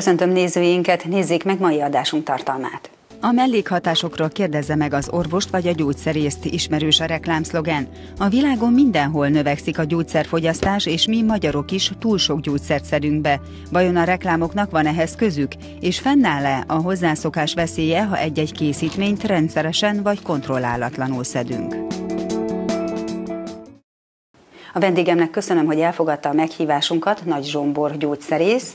Köszöntöm nézőinket, nézzék meg mai adásunk tartalmát. A mellékhatásokról kérdezze meg az orvost vagy a gyógyszerészt, ismerős a reklámszlogen. A világon mindenhol növekszik a gyógyszerfogyasztás, és mi magyarok is túl sok gyógyszert szedünk be. Vajon a reklámoknak van ehhez közük? És fennáll-e a hozzászokás veszélye, ha egy-egy készítményt rendszeresen vagy kontrollálatlanul szedünk? A vendégemnek köszönöm, hogy elfogadta a meghívásunkat, Nagy Zsombor gyógyszerész.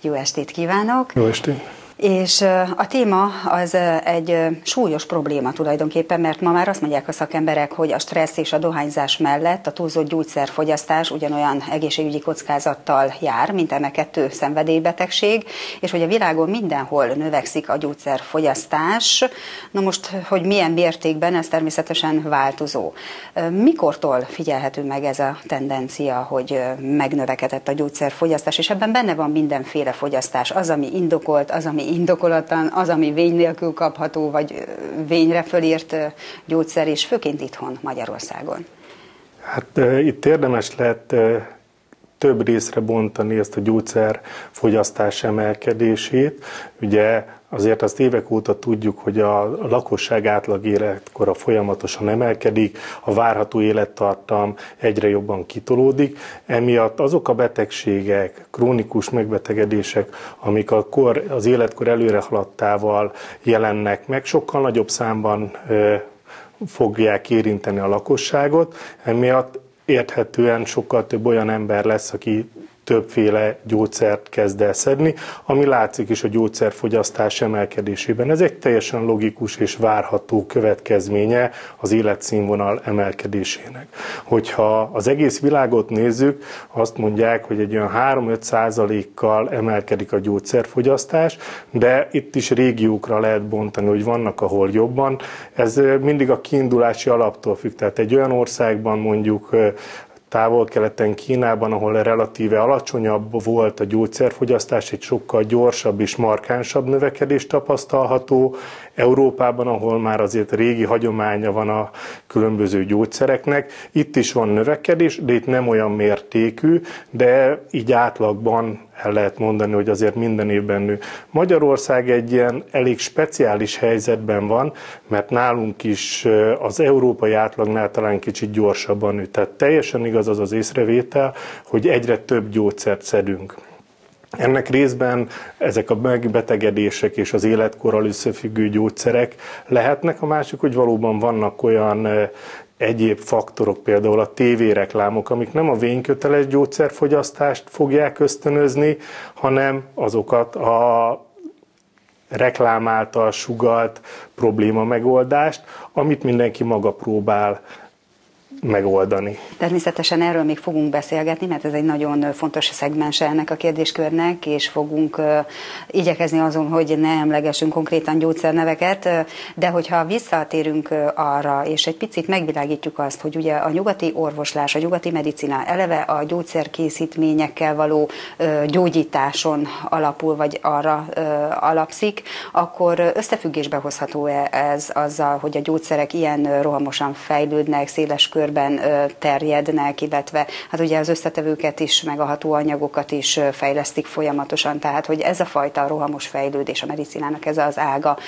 Jó estét kívánok! Jó estét! És a téma az egy súlyos probléma tulajdonképpen, mert ma már azt mondják a szakemberek, hogy a stressz és a dohányzás mellett a túlzott gyógyszerfogyasztás ugyanolyan egészségügyi kockázattal jár, mint eme kettő szenvedélybetegség, és hogy a világon mindenhol növekszik a gyógyszerfogyasztás. Na most, hogy milyen mértékben, ez természetesen változó. Mikortól figyelhető meg ez a tendencia, hogy megnövekedett a gyógyszerfogyasztás, és ebben benne van mindenféle fogyasztás, az, ami indokolt, az, ami indokolatlan, az, ami vény nélkül kapható, vagy vényre fölírt gyógyszer, és főként itthon Magyarországon? Hát itt érdemes lehet több részre bontani ezt a gyógyszer fogyasztás emelkedését. Ugye azért azt évek óta tudjuk, hogy a lakosság átlag életkora folyamatosan emelkedik, a várható élettartam egyre jobban kitolódik, emiatt azok a betegségek, krónikus megbetegedések, amik a kor, az életkor előre haladtával jelennek meg, sokkal nagyobb számban fogják érinteni a lakosságot, emiatt érthetően sokkal több olyan ember lesz, aki többféle gyógyszert kezd el szedni, ami látszik is a gyógyszerfogyasztás emelkedésében. Ez egy teljesen logikus és várható következménye az életszínvonal emelkedésének. Hogyha az egész világot nézzük, azt mondják, hogy egy olyan 3-5 százalékkal emelkedik a gyógyszerfogyasztás, de itt is régiókra lehet bontani, hogy vannak, ahol jobban. Ez mindig a kiindulási alaptól függ. Tehát egy olyan országban mondjuk távol-keleten, Kínában, ahol relatíve alacsonyabb volt a gyógyszerfogyasztás, egy sokkal gyorsabb és markánsabb növekedés tapasztalható. Európában, ahol már azért régi hagyománya van a különböző gyógyszereknek, itt is van növekedés, de itt nem olyan mértékű, de így átlagban el lehet mondani, hogy azért minden évben nő. Magyarország egy ilyen elég speciális helyzetben van, mert nálunk is az európai átlagnál talán kicsit gyorsabban nő. Tehát teljesen igaz az az észrevétel, hogy egyre több gyógyszert szedünk. Ennek részben ezek a megbetegedések és az életkorral összefüggő gyógyszerek lehetnek, a másik, hogy valóban vannak olyan egyéb faktorok, például a tévéreklámok, amik nem a vényköteles gyógyszerfogyasztást fogják ösztönözni, hanem azokat a reklám által sugalt probléma megoldást, amit mindenki maga próbál megoldani. Természetesen erről még fogunk beszélgetni, mert ez egy nagyon fontos szegmense ennek a kérdéskörnek, és fogunk igyekezni azon, hogy ne emlegessünk konkrétan gyógyszerneveket, de hogyha visszatérünk arra, és egy picit megvilágítjuk azt, hogy ugye a nyugati orvoslás, a nyugati medicina eleve a gyógyszerkészítményekkel való gyógyításon alapul, vagy arra alapszik, akkor összefüggésbe hozható -e ez azzal, hogy a gyógyszerek ilyen rohamosan fejlődnek, széles körben körben terjednek, illetve hát ugye az összetevőket is, meg a hatóanyagokat is fejlesztik folyamatosan, tehát hogy ez a fajta rohamos fejlődés a medicinának, ez az ága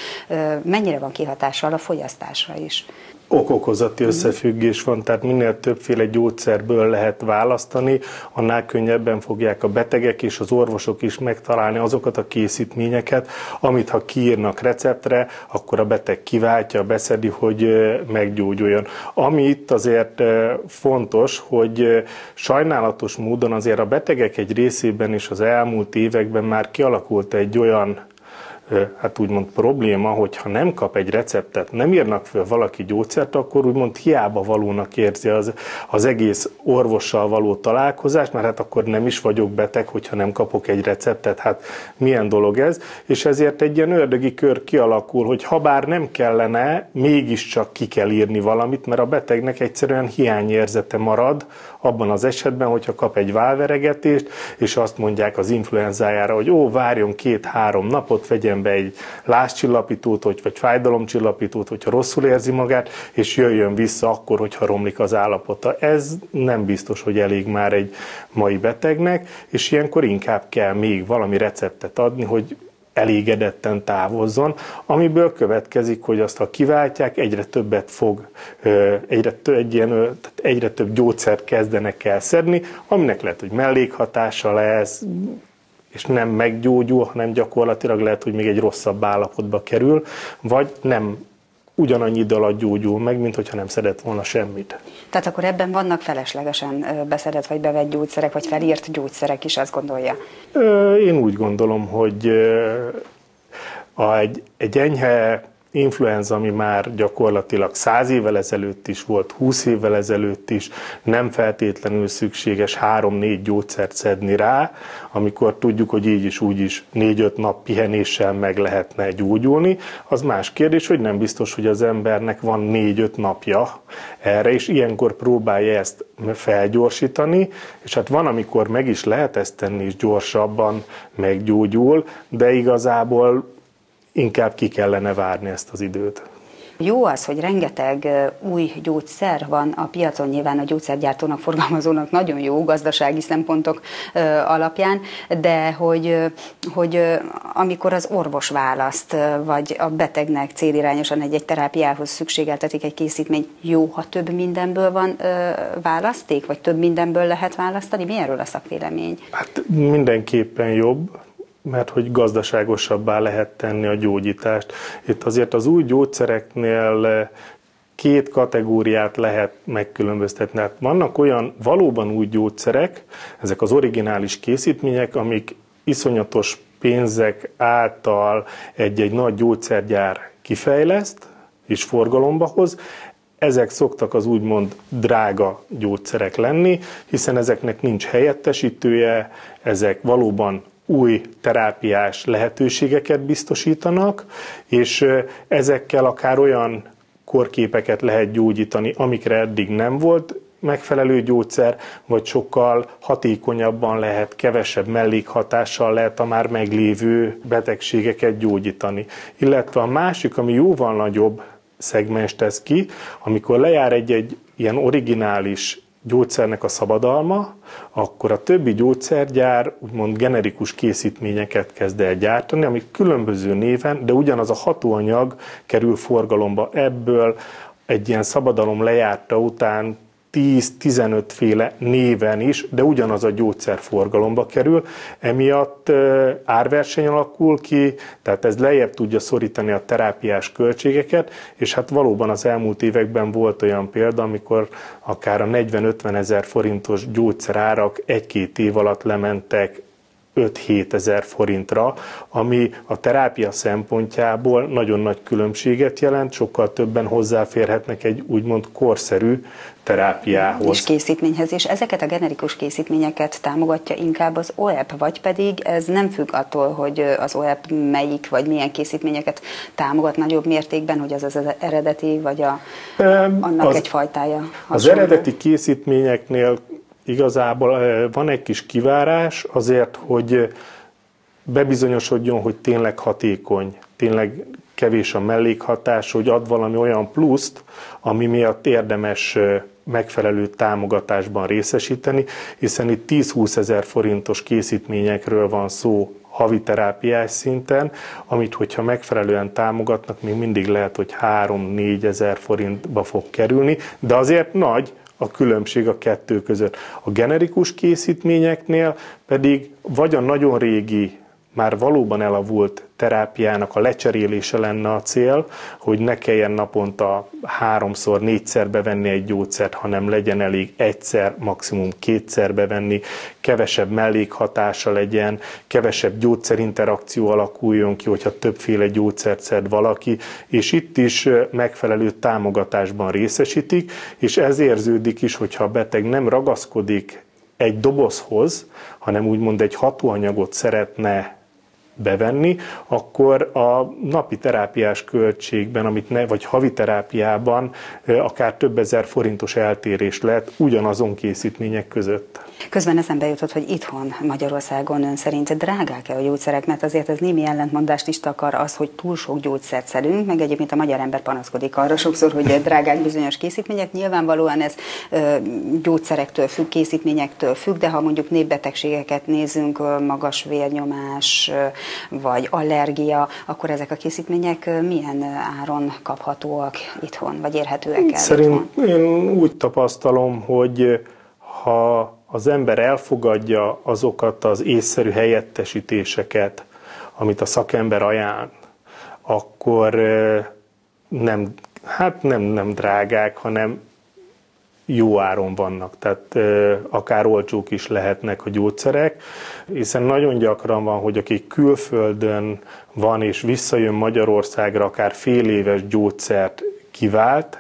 mennyire van kihatással a fogyasztásra is? Okokozati összefüggés van, tehát minél többféle gyógyszerből lehet választani, annál könnyebben fogják a betegek és az orvosok is megtalálni azokat a készítményeket, amit ha kiírnak receptre, akkor a beteg kiváltja, beszedi, hogy meggyógyuljon. Ami itt azért fontos, hogy sajnálatos módon azért a betegek egy részében is az elmúlt években már kialakult egy olyan hát úgymond probléma, hogyha nem kap egy receptet, nem írnak föl valaki gyógyszert, akkor úgymond hiába valónak érzi az, az egész orvossal való találkozást, mert hát akkor nem is vagyok beteg, hogyha nem kapok egy receptet, hát milyen dolog ez, és ezért egy ilyen ördögi kör kialakul, hogy ha bár nem kellene, mégiscsak ki kell írni valamit, mert a betegnek egyszerűen hiányérzete marad abban az esetben, hogyha kap egy válveregetést, és azt mondják az influenzájára, hogy ó, várjon két-három napot, vegyen be egy lázcsillapítót, vagy, vagy fájdalomcsillapítót, hogyha rosszul érzi magát, és jöjjön vissza akkor, hogyha romlik az állapota. Ez nem biztos, hogy elég már egy mai betegnek, és ilyenkor inkább kell még valami receptet adni, hogy elégedetten távozzon, amiből következik, hogy azt, ha kiváltják, egyre többet fog, egyre, több, egy ilyen, tehát egyre több gyógyszert kezdenek el szedni, aminek lehet, hogy mellékhatása lesz, és nem meggyógyul, hanem gyakorlatilag lehet, hogy még egy rosszabb állapotba kerül, vagy nem ugyanannyi idő alatt gyógyul meg, mint hogyha nem szedett volna semmit. Tehát akkor ebben vannak feleslegesen beszedett vagy bevett gyógyszerek, vagy felírt gyógyszerek is, azt gondolja? Én úgy gondolom, hogy egy, egy enyhe influenza, ami már gyakorlatilag 100 évvel ezelőtt is volt, 20 évvel ezelőtt is, nem feltétlenül szükséges 3-4 gyógyszert szedni rá, amikor tudjuk, hogy így is úgy is 4-5 nap pihenéssel meg lehetne gyógyulni. Az más kérdés, hogy nem biztos, hogy az embernek van 4-5 napja erre, és ilyenkor próbálja ezt felgyorsítani, és hát van, amikor meg is lehet ezt tenni, és gyorsabban meggyógyul, de igazából inkább ki kellene várni ezt az időt. Jó az, hogy rengeteg új gyógyszer van a piacon, nyilván a gyógyszergyártónak, forgalmazónak nagyon jó gazdasági szempontok alapján, de hogy, hogy amikor az orvos választ, vagy a betegnek célirányosan egy-egy terápiához szükségeltetik egy készítmény, jó, ha több mindenből van választék, vagy több mindenből lehet választani? Mi erről a szakvélemény? Hát mindenképpen jobb, mert hogy gazdaságosabbá lehet tenni a gyógyítást. Itt azért az új gyógyszereknél eh, két kategóriát lehet megkülönböztetni. Hát vannak olyan valóban új gyógyszerek, ezek az originális készítmények, amik iszonyatos pénzek által egy-egy nagy gyógyszergyár kifejleszt és forgalomba hoz, ezek szoktak az úgymond drága gyógyszerek lenni, hiszen ezeknek nincs helyettesítője, ezek valóban új terápiás lehetőségeket biztosítanak, és ezekkel akár olyan korképeket lehet gyógyítani, amikre eddig nem volt megfelelő gyógyszer, vagy sokkal hatékonyabban lehet, kevesebb mellékhatással lehet a már meglévő betegségeket gyógyítani. Illetve a másik, ami jóval nagyobb szegmens tesz ki, amikor lejár egy-egy ilyen originális gyógyszernek a szabadalma, akkor a többi gyógyszergyár úgymond generikus készítményeket kezd el gyártani, amik különböző néven, de ugyanaz a hatóanyag kerül forgalomba. Ebből egy ilyen szabadalom lejárta után 10-15 féle néven is, de ugyanaz a gyógyszer forgalomba kerül, emiatt árverseny alakul ki, tehát ez lejjebb tudja szorítani a terápiás költségeket, és hát valóban az elmúlt években volt olyan példa, amikor akár a 40-50 ezer forintos gyógyszerárak egy-két év alatt lementek 5-7 ezer forintra, ami a terápia szempontjából nagyon nagy különbséget jelent, sokkal többen hozzáférhetnek egy úgymond korszerű terápiához. És készítményhez is. Ezeket a generikus készítményeket támogatja inkább az OEP, vagy pedig ez nem függ attól, hogy az OEP melyik vagy milyen készítményeket támogat nagyobb mértékben, hogy az az eredeti, vagy a, annak az, egy fajtája. Hasonló. Az eredeti készítményeknél igazából van egy kis kivárás azért, hogy bebizonyosodjon, hogy tényleg hatékony, tényleg kevés a mellékhatás, hogy ad valami olyan pluszt, ami miatt érdemes megfelelő támogatásban részesíteni, hiszen itt 10-20 ezer forintos készítményekről van szó havi terápiás szinten, amit hogyha megfelelően támogatnak, még mindig lehet, hogy 3-4 ezer forintba fog kerülni, de azért nagy, a különbség a kettő között. A generikus készítményeknél pedig vagy a nagyon régi már valóban elavult terápiának a lecserélése lenne a cél, hogy ne kelljen naponta háromszor, négyszer bevenni egy gyógyszert, hanem legyen elég egyszer, maximum kétszer bevenni, kevesebb mellékhatása legyen, kevesebb gyógyszerinterakció alakuljon ki, hogyha többféle gyógyszert szed valaki, és itt is megfelelő támogatásban részesítik, és ez érződik is, hogyha a beteg nem ragaszkodik egy dobozhoz, hanem úgymond egy hatóanyagot szeretne bevenni, akkor a napi terápiás költségben, amit ne, vagy havi terápiában akár több ezer forintos eltérés lehet ugyanazon készítmények között. Közben eszembe jutott, hogy itthon Magyarországon ön szerint drágák-e a gyógyszerek, mert azért ez némi ellentmondást is takar az, hogy túl sok gyógyszert szedünk, meg egyébként a magyar ember panaszkodik arra sokszor, hogy drágák bizonyos készítmények. Nyilvánvalóan ez gyógyszerektől függ, készítményektől függ, de ha mondjuk népbetegségeket nézünk, magas vérnyomás vagy allergia, akkor ezek a készítmények milyen áron kaphatóak itthon, vagy érhetőek el? Szerint itthon? én úgy tapasztalom, hogy ha az ember elfogadja azokat az észszerű helyettesítéseket, amit a szakember ajánl, akkor nem, hát nem, nem drágák, hanem jó áron vannak, tehát akár olcsók is lehetnek a gyógyszerek, hiszen nagyon gyakran van, hogy aki külföldön van és visszajön Magyarországra, akár fél éves gyógyszert kivált,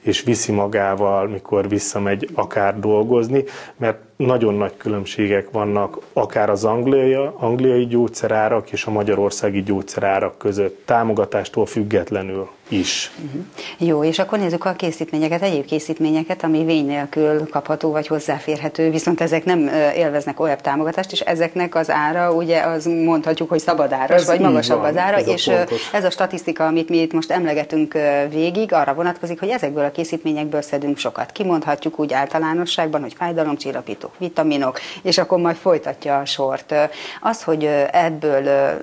és viszi magával, mikor visszamegy akár dolgozni, mert nagyon nagy különbségek vannak akár az angliai, angliai gyógyszerárak és a magyarországi gyógyszerárak között, támogatástól függetlenül is. Uh-huh. Jó, és akkor nézzük a készítményeket, egyéb készítményeket, ami vény nélkül kapható vagy hozzáférhető, viszont ezek nem élveznek olyan támogatást, és ezeknek az ára, ugye az mondhatjuk, hogy szabadáras, ez vagy magasabb van, az ára, ez és a ez a statisztika, amit mi itt most emlegetünk végig, arra vonatkozik, hogy ezekből a készítményekből szedünk sokat. Kimondhatjuk úgy általánosságban, hogy fájdalomcsillapító adatok, vitaminok, és akkor majd folytatja a sort. Az, hogy ebből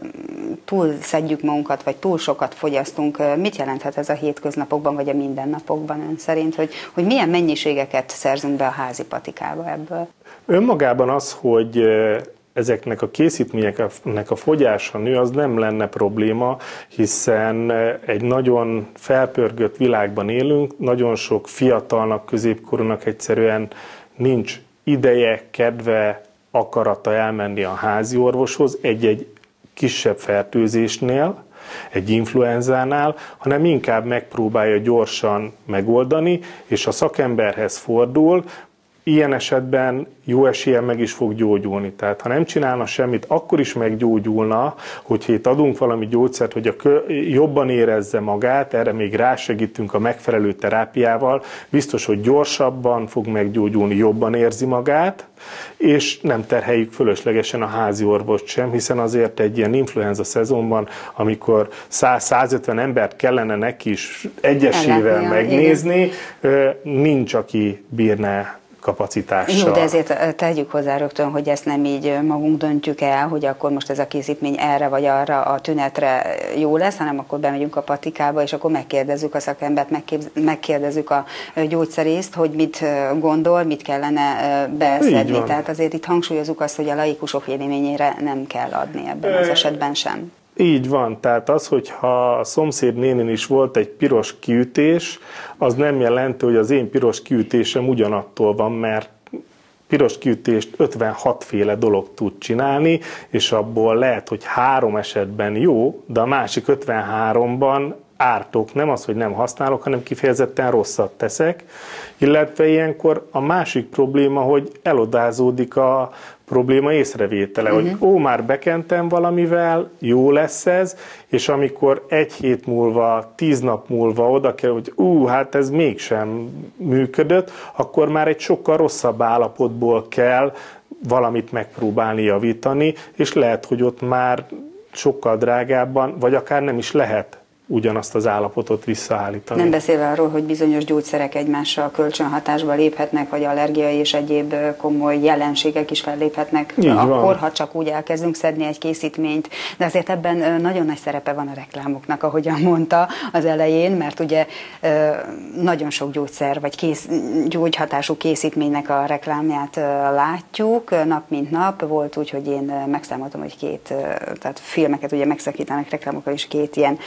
túl szedjük magunkat, vagy túl sokat fogyasztunk, mit jelenthet ez a hétköznapokban, vagy a mindennapokban ön szerint, hogy, hogy milyen mennyiségeket szerzünk be a házi patikába ebből? Önmagában az, hogy ezeknek a készítményeknek a fogyása nő, az nem lenne probléma, hiszen egy nagyon felpörgött világban élünk, nagyon sok fiatalnak, középkorúnak egyszerűen nincs ideje, kedve, akarata elmenni a házi orvoshoz egy-egy kisebb fertőzésnél, egy influenzánál, hanem inkább megpróbálja gyorsan megoldani, és a szakemberhez fordul, ilyen esetben jó eséllyel meg is fog gyógyulni. Tehát ha nem csinálna semmit, akkor is meggyógyulna, hogyha itt adunk valami gyógyszert, hogy a kö, jobban érezze magát, erre még rásegítünk a megfelelő terápiával, biztos, hogy gyorsabban fog meggyógyulni, jobban érzi magát, és nem terheljük fölöslegesen a házi orvost sem, hiszen azért egy ilyen influenza szezonban, amikor 100-150 embert kellene neki is egyesével megnézni, igen. nincs, aki bírná kapacitással. Jó, de ezért tegyük hozzá rögtön, hogy ezt nem így magunk döntjük el, hogy akkor most ez a készítmény erre vagy arra a tünetre jó lesz, hanem akkor bemegyünk a patikába, és akkor megkérdezzük a szakembert, megkérdezzük a gyógyszerészt, hogy mit gondol, mit kellene beszedni. Tehát azért itt hangsúlyozunk azt, hogy a laikusok véleményére nem kell adni ebben az esetben sem. Így van, tehát az, hogyha a szomszéd nénin is volt egy piros kiütés, az nem jelenti, hogy az én piros kiütésem ugyanattól van, mert piros kiütést 56 féle dolog tud csinálni, és abból lehet, hogy három esetben jó, de a másik 53-ban ártok, nem az, hogy nem használok, hanem kifejezetten rosszat teszek, illetve ilyenkor a másik probléma, hogy elodázódik a probléma észrevétele, uh-huh. hogy mhm. ó, már bekentem valamivel, jó lesz ez, és amikor egy hét múlva, tíz nap múlva oda kell, hogy ú, hát ez mégsem működött, akkor már egy sokkal rosszabb állapotból kell valamit megpróbálni javítani, és lehet, hogy ott már sokkal drágábban, vagy akár nem is lehet ugyanazt az állapotot visszaállítani. Nem beszélve arról, hogy bizonyos gyógyszerek egymással kölcsönhatásba léphetnek, vagy allergiai és egyéb komoly jelenségek is felléphetnek, Így akkor, van. ha csak úgy elkezdünk szedni egy készítményt. De azért ebben nagyon nagy szerepe van a reklámoknak, ahogyan mondta az elején, mert ugye nagyon sok gyógyszer, vagy kész, gyógyhatású készítménynek a reklámját látjuk nap mint nap. Volt úgy, hogy én megszámoltam, hogy két, tehát filmeket ugye megszakítanak reklámokkal, és két ilyen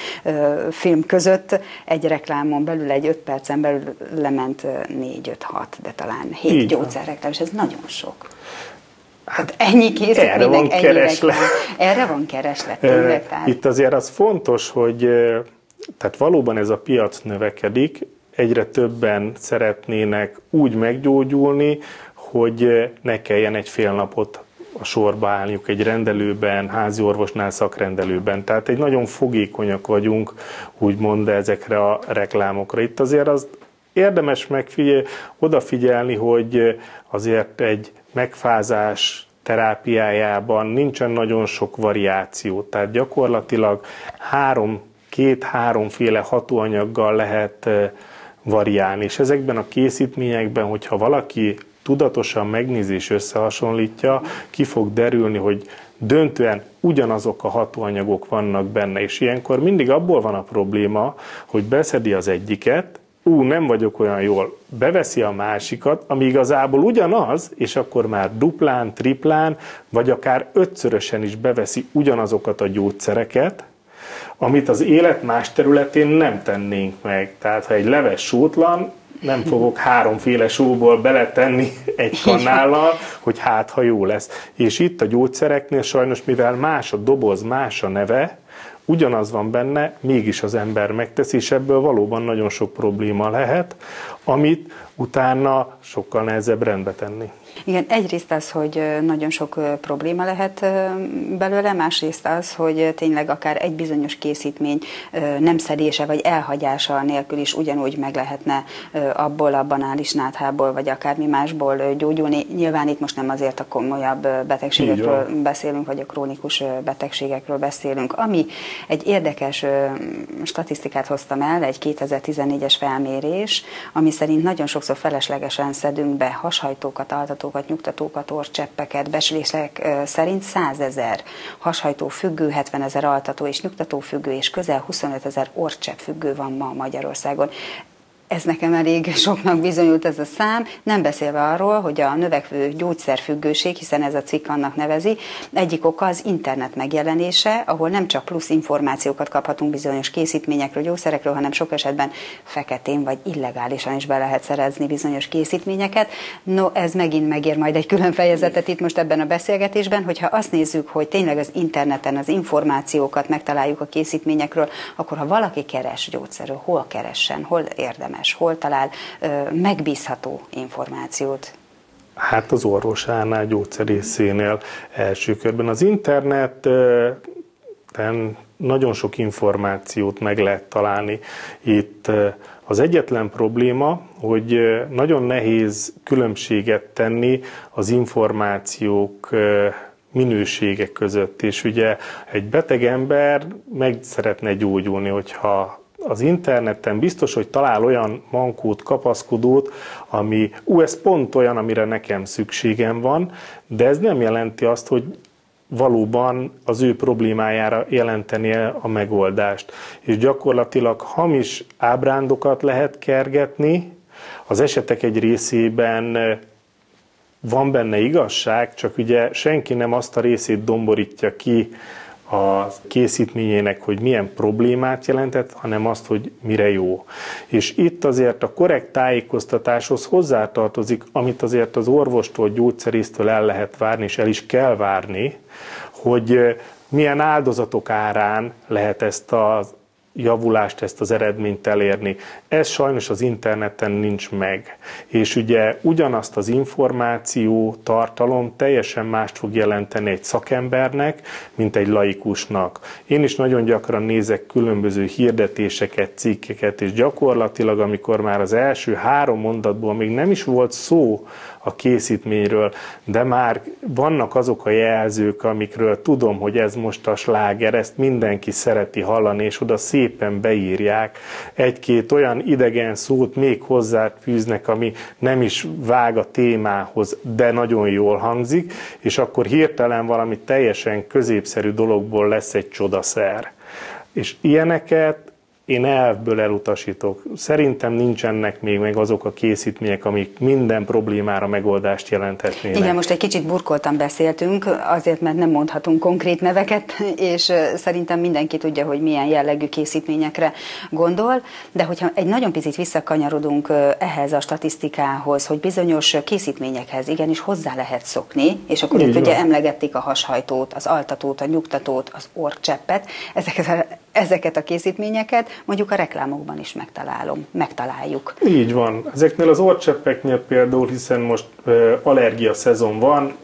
film között egy reklámon belül, egy öt percen belül lement 4-5-6, de talán 7 gyógyszerreklám, és ez nagyon sok. Hát ennyi készítménynek, ennyi kereslet. Erre van kereslet. Tehát. Itt azért az fontos, hogy tehát valóban ez a piac növekedik, egyre többen szeretnének úgy meggyógyulni, hogy ne kelljen egy fél napot a sorba állniuk egy rendelőben, házi orvosnál, szakrendelőben. Tehát egy nagyon fogékonyak vagyunk, úgymond ezekre a reklámokra. Itt azért az érdemes megfigyel, odafigyelni, hogy azért egy megfázás terápiájában nincsen nagyon sok variáció, tehát gyakorlatilag három, két-háromféle hatóanyaggal lehet variálni, és ezekben a készítményekben, hogyha valaki tudatosan megnézi és összehasonlítja, ki fog derülni, hogy döntően ugyanazok a hatóanyagok vannak benne, és ilyenkor mindig abból van a probléma, hogy beszedi az egyiket, ú, nem vagyok olyan jól, beveszi a másikat, ami igazából ugyanaz, és akkor már duplán, triplán, vagy akár ötszörösen is beveszi ugyanazokat a gyógyszereket, amit az élet más területén nem tennénk meg. Tehát ha egy leves sótlan, nem fogok háromféle sóból beletenni egy kanállal, hogy hát ha jó lesz. És itt a gyógyszereknél sajnos, mivel más a doboz, más a neve, ugyanaz van benne, mégis az ember megteszi, és ebből valóban nagyon sok probléma lehet, amit utána sokkal nehezebb rendbe tenni. Igen, egyrészt az, hogy nagyon sok probléma lehet belőle, másrészt az, hogy tényleg akár egy bizonyos készítmény nem szedése vagy elhagyása nélkül is ugyanúgy meg lehetne abból a banális náthából, vagy akármi másból gyógyulni. Nyilván itt most nem azért a komolyabb betegségekről beszélünk, vagy a krónikus betegségekről beszélünk. Ami egy érdekes statisztikát hoztam el, egy 2014-es felmérés, ami szerint nagyon sokszor feleslegesen szedünk be hashajtókat, altatókat, hallgatókat, nyugtatókat, orcseppeket, becslések szerint 100 ezer hashajtó függő, 70 ezer altató és nyugtató függő, és közel 25 ezer orcsepp függő van ma Magyarországon ez nekem elég soknak bizonyult ez a szám, nem beszélve arról, hogy a növekvő gyógyszerfüggőség, hiszen ez a cikk annak nevezi, egyik oka az internet megjelenése, ahol nem csak plusz információkat kaphatunk bizonyos készítményekről, gyógyszerekről, hanem sok esetben feketén vagy illegálisan is be lehet szerezni bizonyos készítményeket. No, ez megint megér majd egy külön fejezetet itt most ebben a beszélgetésben, hogyha azt nézzük, hogy tényleg az interneten az információkat megtaláljuk a készítményekről, akkor ha valaki keres gyógyszerről, hol keressen, hol érdemes érdemes, hol talál megbízható információt? Hát az orvosánál, gyógyszerészénél első körben. Az interneten nagyon sok információt meg lehet találni. Itt az egyetlen probléma, hogy nagyon nehéz különbséget tenni az információk minőségek között, és ugye egy beteg ember meg szeretne gyógyulni, hogyha az interneten biztos, hogy talál olyan mankót, kapaszkodót, ami, ú, ez pont olyan, amire nekem szükségem van, de ez nem jelenti azt, hogy valóban az ő problémájára jelenteni a megoldást. És gyakorlatilag hamis ábrándokat lehet kergetni, az esetek egy részében van benne igazság, csak ugye senki nem azt a részét domborítja ki, a készítményének, hogy milyen problémát jelentett, hanem azt, hogy mire jó. És itt azért a korrekt tájékoztatáshoz hozzátartozik, amit azért az orvostól, gyógyszerésztől el lehet várni, és el is kell várni, hogy milyen áldozatok árán lehet ezt az javulást, ezt az eredményt elérni. Ez sajnos az interneten nincs meg. És ugye ugyanazt az információ tartalom teljesen mást fog jelenteni egy szakembernek, mint egy laikusnak. Én is nagyon gyakran nézek különböző hirdetéseket, cikkeket, és gyakorlatilag, amikor már az első három mondatból még nem is volt szó a készítményről, de már vannak azok a jelzők, amikről tudom, hogy ez most a sláger, ezt mindenki szereti hallani, és oda szép szépen beírják, egy-két olyan idegen szót még hozzáfűznek, ami nem is vág a témához, de nagyon jól hangzik, és akkor hirtelen valami teljesen középszerű dologból lesz egy csodaszer. És ilyeneket én elvből elutasítok. Szerintem nincsenek még meg azok a készítmények, amik minden problémára megoldást jelenthetnének. Igen, most egy kicsit burkoltan beszéltünk, azért, mert nem mondhatunk konkrét neveket, és szerintem mindenki tudja, hogy milyen jellegű készítményekre gondol, de hogyha egy nagyon picit visszakanyarodunk ehhez a statisztikához, hogy bizonyos készítményekhez igenis hozzá lehet szokni, és akkor itt ugye emlegették a hashajtót, az altatót, a nyugtatót, az orcseppet, ezeket ezeket a készítményeket mondjuk a reklámokban is megtalálom, megtaláljuk. Így van. Ezeknél az orcseppeknél például, hiszen most allergia szezon van,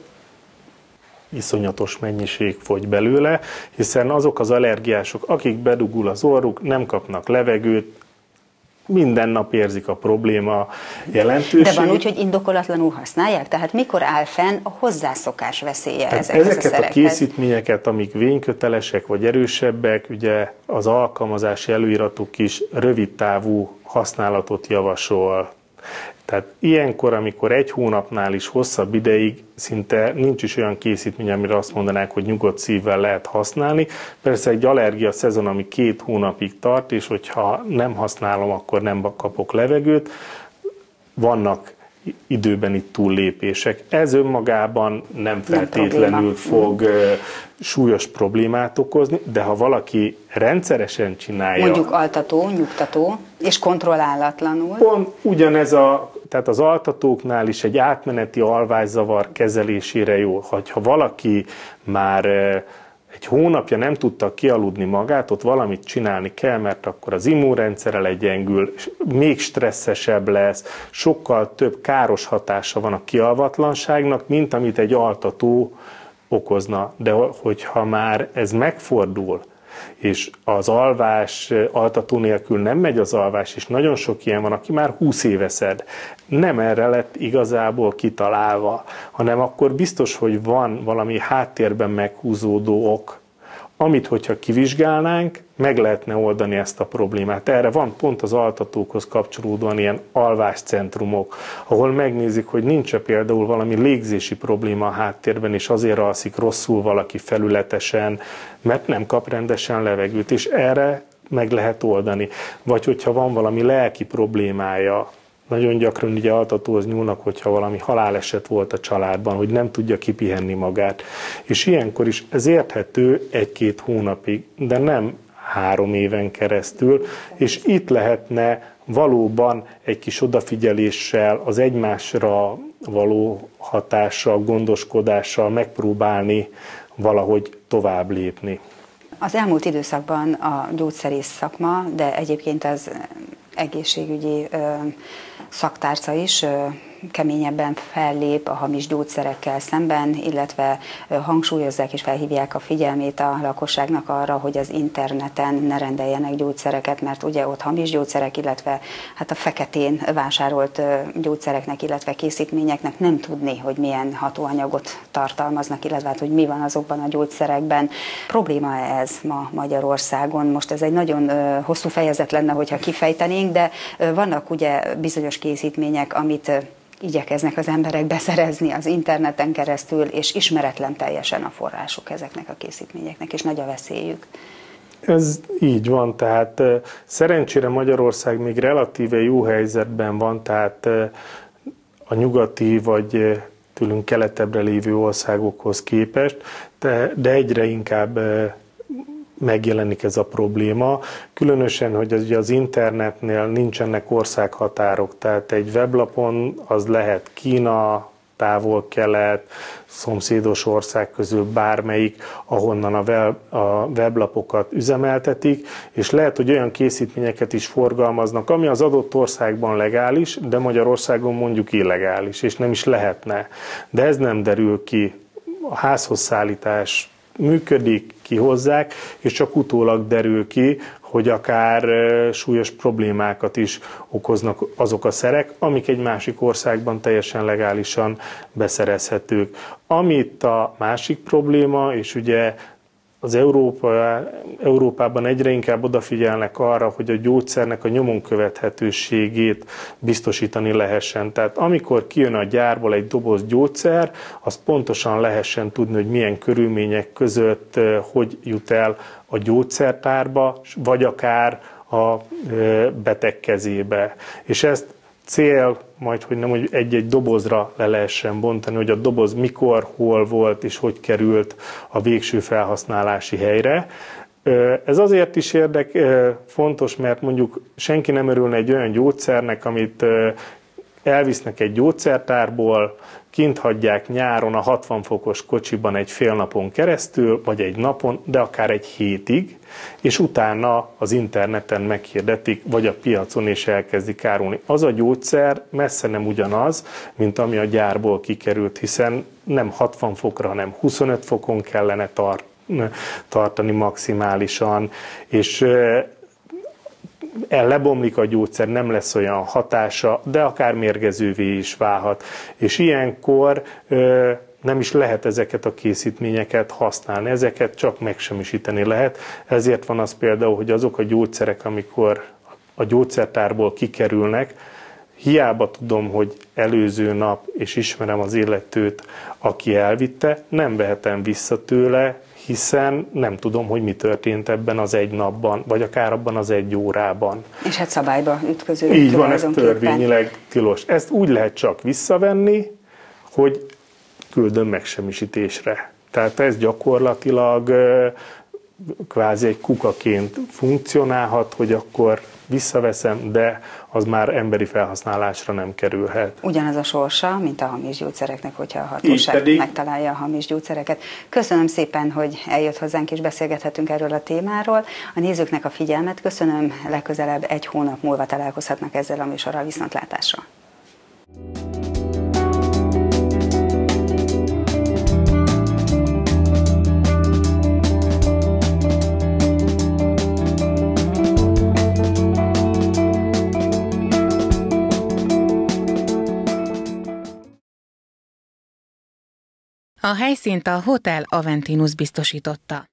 iszonyatos mennyiség fogy belőle, hiszen azok az allergiások, akik bedugul az orruk, nem kapnak levegőt, minden nap érzik a probléma jelentőségét. De van úgy, hogy indokolatlanul használják? Tehát mikor áll fenn a hozzászokás veszélye ezekhez Ezeket a, a készítményeket, amik vénykötelesek vagy erősebbek, ugye az alkalmazási előiratuk is rövid távú használatot javasol. Tehát ilyenkor, amikor egy hónapnál is hosszabb ideig szinte nincs is olyan készítmény, amire azt mondanák, hogy nyugodt szívvel lehet használni. Persze egy allergia szezon, ami két hónapig tart, és hogyha nem használom, akkor nem kapok levegőt. Vannak időbeni túllépések. Ez önmagában nem feltétlenül nem fog súlyos problémát okozni, de ha valaki rendszeresen csinálja... Mondjuk altató, nyugtató, és kontrollálatlanul. Pont ugyanez a, tehát az altatóknál is egy átmeneti alvászavar kezelésére jó. Ha valaki már egy hónapja nem tudta kialudni magát, ott valamit csinálni kell, mert akkor az immunrendszere legyengül, még stresszesebb lesz, sokkal több káros hatása van a kialvatlanságnak, mint amit egy altató okozna. De hogyha már ez megfordul, és az alvás, altató nélkül nem megy az alvás, és nagyon sok ilyen van, aki már 20 éve szed. Nem erre lett igazából kitalálva, hanem akkor biztos, hogy van valami háttérben meghúzódó ok, amit, hogyha kivizsgálnánk, meg lehetne oldani ezt a problémát. Erre van pont az altatókhoz kapcsolódóan ilyen alváscentrumok, ahol megnézik, hogy nincs -e például valami légzési probléma a háttérben, és azért alszik rosszul valaki felületesen, mert nem kap rendesen levegőt, és erre meg lehet oldani. Vagy hogyha van valami lelki problémája, nagyon gyakran ugye altatóhoz nyúlnak, hogyha valami haláleset volt a családban, hogy nem tudja kipihenni magát. És ilyenkor is ez érthető egy-két hónapig, de nem három éven keresztül, és itt lehetne valóban egy kis odafigyeléssel, az egymásra való hatással, gondoskodással megpróbálni valahogy tovább lépni. Az elmúlt időszakban a gyógyszerész szakma, de egyébként az egészségügyi szaktárca is keményebben fellép a hamis gyógyszerekkel szemben, illetve hangsúlyozzák és felhívják a figyelmét a lakosságnak arra, hogy az interneten ne rendeljenek gyógyszereket, mert ugye ott hamis gyógyszerek, illetve hát a feketén vásárolt gyógyszereknek, illetve készítményeknek nem tudni, hogy milyen hatóanyagot tartalmaznak, illetve hát, hogy mi van azokban a gyógyszerekben. Probléma ez ma Magyarországon. Most ez egy nagyon hosszú fejezet lenne, hogyha kifejtenénk, de vannak ugye bizonyos készítmények, amit igyekeznek az emberek beszerezni az interneten keresztül, és ismeretlen teljesen a forrásuk ezeknek a készítményeknek, és nagy a veszélyük. Ez így van, tehát szerencsére Magyarország még relatíve jó helyzetben van, tehát a nyugati vagy tőlünk keletebbre lévő országokhoz képest, de, de egyre inkább megjelenik ez a probléma, különösen, hogy az, ugye az internetnél nincsenek országhatárok, tehát egy weblapon az lehet Kína, távol-kelet, szomszédos ország közül bármelyik, ahonnan a, web, a weblapokat üzemeltetik, és lehet, hogy olyan készítményeket is forgalmaznak, ami az adott országban legális, de Magyarországon mondjuk illegális, és nem is lehetne. De ez nem derül ki. A házhoz szállítás működik, kihozzák, és csak utólag derül ki, hogy akár súlyos problémákat is okoznak azok a szerek, amik egy másik országban teljesen legálisan beszerezhetők. Amit a másik probléma, és ugye az Európa, Európában egyre inkább odafigyelnek arra, hogy a gyógyszernek a nyomon követhetőségét biztosítani lehessen. Tehát amikor kijön a gyárból egy doboz gyógyszer, azt pontosan lehessen tudni, hogy milyen körülmények között hogy jut el a gyógyszertárba, vagy akár a beteg kezébe. És ezt cél, majd hogy nem, hogy egy-egy dobozra le lehessen bontani, hogy a doboz mikor, hol volt és hogy került a végső felhasználási helyre. Ez azért is érdek, fontos, mert mondjuk senki nem örülne egy olyan gyógyszernek, amit elvisznek egy gyógyszertárból, kint hagyják nyáron a 60 fokos kocsiban egy fél napon keresztül, vagy egy napon, de akár egy hétig, és utána az interneten meghirdetik, vagy a piacon és elkezdik árulni. Az a gyógyszer messze nem ugyanaz, mint ami a gyárból kikerült, hiszen nem 60 fokra, hanem 25 fokon kellene tart, tartani maximálisan, és el lebomlik a gyógyszer, nem lesz olyan hatása, de akár mérgezővé is válhat. És ilyenkor nem is lehet ezeket a készítményeket használni, ezeket csak megsemmisíteni lehet. Ezért van az például, hogy azok a gyógyszerek, amikor a gyógyszertárból kikerülnek, hiába tudom, hogy előző nap, és ismerem az illetőt, aki elvitte, nem vehetem vissza tőle, hiszen nem tudom, hogy mi történt ebben az egy napban, vagy akár abban az egy órában. És hát szabályba ütköző. Így van, ez törvényileg tilos. Ezt úgy lehet csak visszavenni, hogy küldöm megsemmisítésre. Tehát ez gyakorlatilag kvázi egy kukaként funkcionálhat, hogy akkor visszaveszem, de az már emberi felhasználásra nem kerülhet. Ugyanaz a sorsa, mint a hamis gyógyszereknek, hogyha a hatóság pedig... megtalálja a hamis gyógyszereket. Köszönöm szépen, hogy eljött hozzánk és beszélgethetünk erről a témáról. A nézőknek a figyelmet köszönöm, legközelebb egy hónap múlva találkozhatnak ezzel a műsorral viszontlátásra. A helyszínt a Hotel Aventinus biztosította.